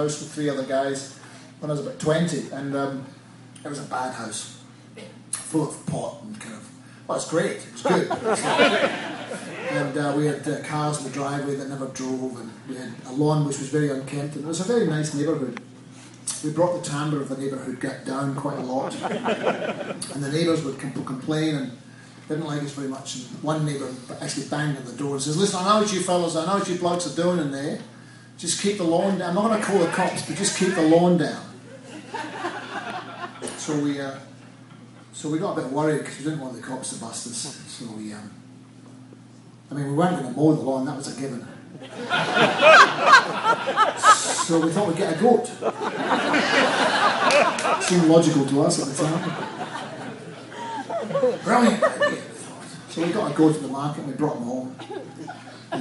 house with three other guys when I was about 20, and um, it was a bad house, full of pot and kind of. Well, it's great. It's good. and uh, we had uh, cars in the driveway that never drove, and we had a lawn which was very unkempt, and it was a very nice neighbourhood. We brought the timbre of the neighbourhood down quite a lot, and the neighbours would com- complain and didn't like us very much. And one neighbour actually banged on the door and says, "Listen, I know what you fellas, I know what you blokes are doing in there. Just keep the lawn down. I'm not going to call the cops, but just keep the lawn down." So we, uh, so we got a bit worried because we didn't want the cops to bust us. So we, um, I mean, we weren't going to mow the lawn. That was a given. so we thought we'd get a goat. Seemed logical to us at the time. Brilliant idea, So we got a goat to the market and we brought him home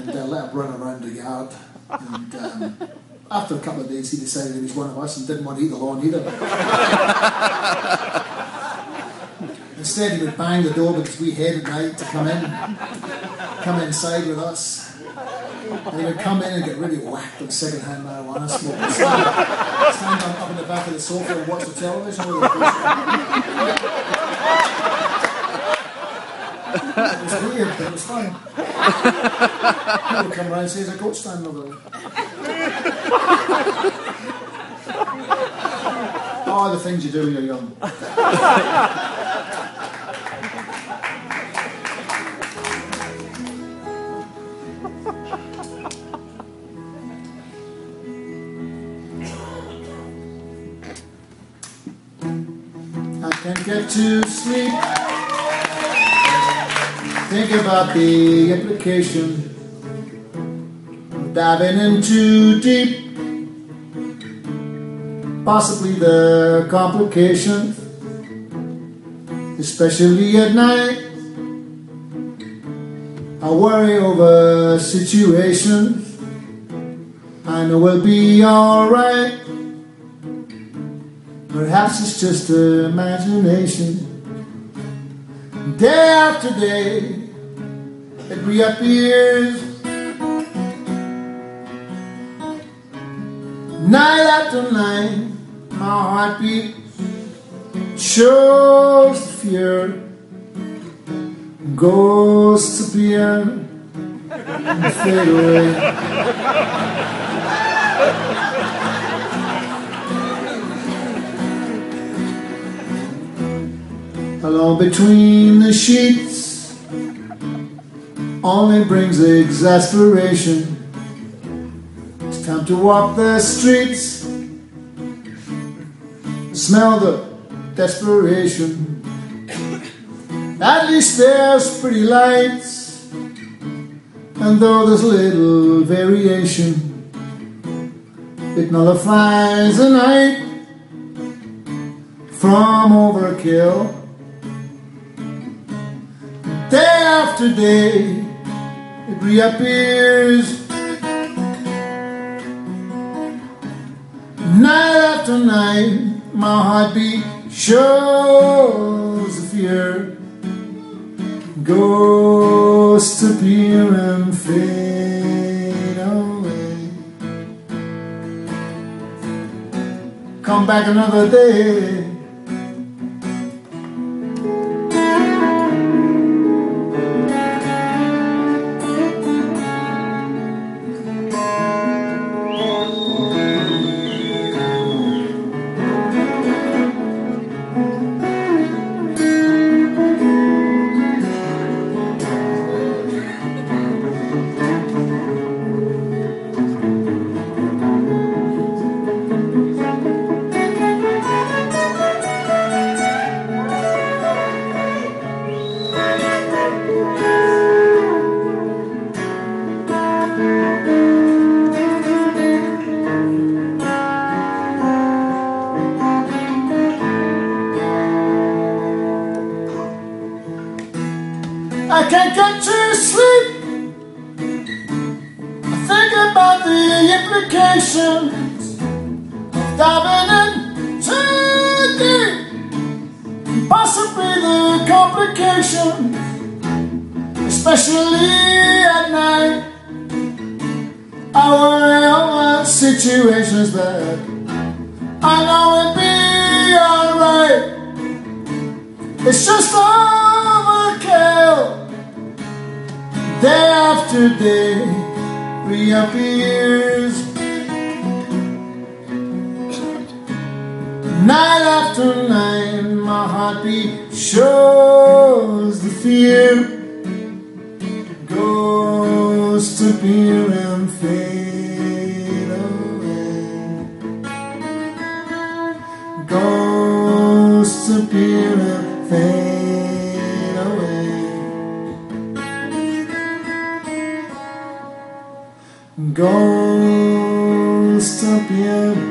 and uh, let him run around the yard. And um, after a couple of days, he decided he was one of us and didn't want to eat the lawn either. Instead, he would bang the door because we hated night to come in, come inside with us. And he would come in and get really whacked on second-hand marijuana smoke. Stand, stand up, up in the back of the sofa and watch the television. It was weird, but it was fun. People come around and say, there's a goat standing over there. oh, the things you do when you're young. I can't get to sleep. Think about the implication of diving in too deep. Possibly the complications, especially at night. I worry over situations. I know we'll be alright. Perhaps it's just imagination. Day after day, it reappears. Night after night, my heartbeat shows fear. Ghosts appear and fade away. Alone between the sheets only brings exasperation. It's time to walk the streets, smell the desperation. At least there's pretty lights, and though there's little variation, it nullifies the night from overkill. Day after day, it reappears. Night after night, my heartbeat shows the fear. Ghosts appear and fade away. Come back another day. Can't get to sleep. I think about the implications of diving in too deep. Possibly the complications, especially at night. About situations that I know it'd be alright. It's just overkill. Day after day reappears. Night after night, my heartbeat shows the fear. Ghosts appear and fade away. Ghosts appear and fade away. Ghosts appear